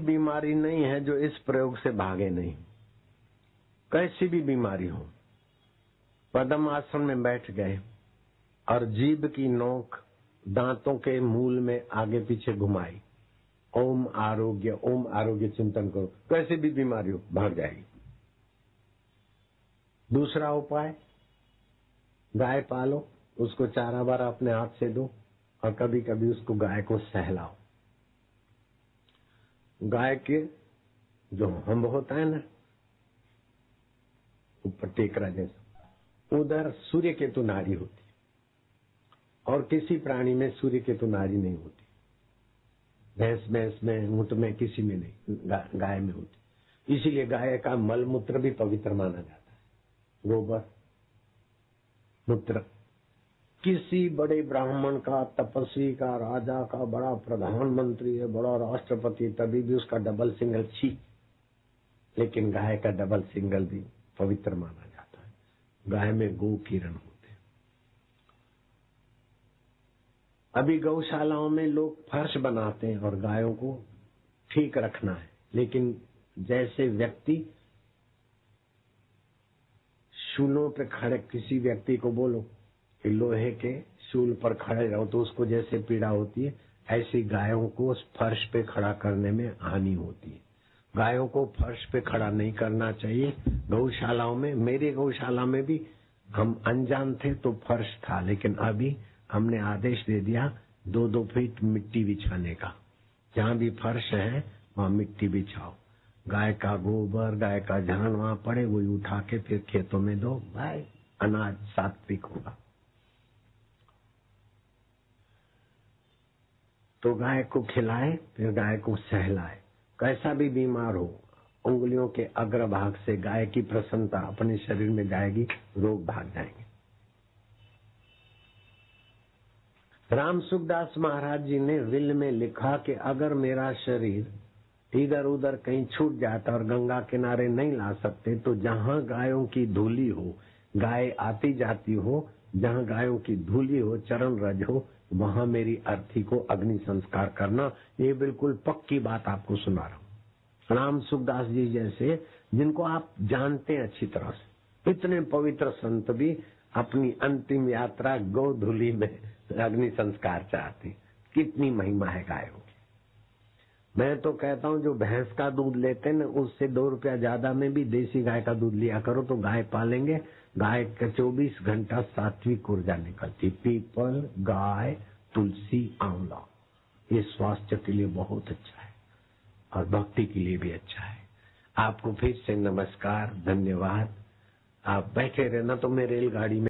बीमारी नहीं है जो इस प्रयोग से भागे नहीं। कैसी भी बीमारी हो पदम आसन में बैठ गए और जीभ की नोक दांतों के मूल में आगे पीछे घुमाई। ओम आरोग्य ओम आरोग्य चिंतन करो, कैसी भी बीमारी हो, भाग जाएगी दूसरा उपाय, गाय पालो, उसको चारा बारा अपने हाथ से दो और कभी कभी उसको गाय को सहलाओ। गाय के जो हम्ब होता है ना ऊपर टेकरा जैसा उधर सूर्य केतु नाड़ी होती और किसी प्राणी में सूर्य केतु नाड़ी नहीं होती। भैंस भैंस में ऊँट में किसी में नहीं गा, गाय में होती। इसीलिए गाय का मल मूत्र भी पवित्र माना जाता है। गोबर मूत्र। किसी बड़े ब्राह्मण का, तपस्वी का, राजा का बड़ा प्रधानमंत्री है, बड़ा राष्ट्रपति, तभी भी उसका डबल सिंगल छी। लेकिन गाय का डबल सिंगल भी पवित्र माना जाता है। गाय में गो किरण होते हैं। अभी गौशालाओं में लोग फर्श बनाते हैं और गायों को ठीक रखना है। लेकिन जैसे व्यक्ति शूलों पे खड़े, किसी व्यक्ति को बोलो लोहे के शूल पर खड़े रहो तो उसको जैसे पीड़ा होती है, ऐसी गायों को फर्श पे खड़ा करने में हानि होती है। गायों को फर्श पे खड़ा नहीं करना चाहिए। गौशालाओं में, मेरी गौशाला में भी हम अनजान थे तो फर्श था, लेकिन अभी हमने आदेश दे दिया दो दो फीट मिट्टी बिछाने का। जहाँ भी फर्श है, वहाँ मिट्टी बिछाओ। गाय का गोबर, गाय का झान वहाँ पड़े, वही उठा के फिर खेतों में दो। भाई, अनाज सात्विक होगा। तो गाय को खिलाए, फिर गाय को सहलाए। कैसा भी बीमार हो, उंगलियों के अग्र भाग से गाय की प्रसन्नता अपने शरीर में जाएगी, रोग भाग जाएँगे। राम सुखदास महाराज जी ने विल में लिखा कि अगर मेरा शरीर इधर उधर कहीं छूट जाता और गंगा किनारे नहीं ला सकते तो जहाँ गायों की धूली हो, गाय आती जाती हो, जहाँ गायों की धूली हो, चरण रज हो वहाँ मेरी अर्थी को अग्नि संस्कार करना, ये बिल्कुल पक्की बात आपको सुना रहा हूँ। राम सुखदास जी जैसे, जिनको आप जानते हैं अच्छी तरह से, इतने पवित्र संत भी अपनी अंतिम यात्रा गोधुली में अग्नि संस्कार चाहते कितनी महिमा है गायों मैं तो कहता हूँ, जो भैंस का दूध लेते ना उससे दो रुपया ज़्यादा में भी देसी गाय का दूध लिया करो तो गाय पालेंगे। गाय का चौबीस घंटा सात्विक ऊर्जा निकलती। पीपल, गाय, तुलसी, आंवला, ये स्वास्थ्य के लिए बहुत अच्छा है और भक्ति के लिए भी अच्छा है। आपको फिर से नमस्कार, धन्यवाद। आप बैठे रहना तो मैं रेलगाड़ी में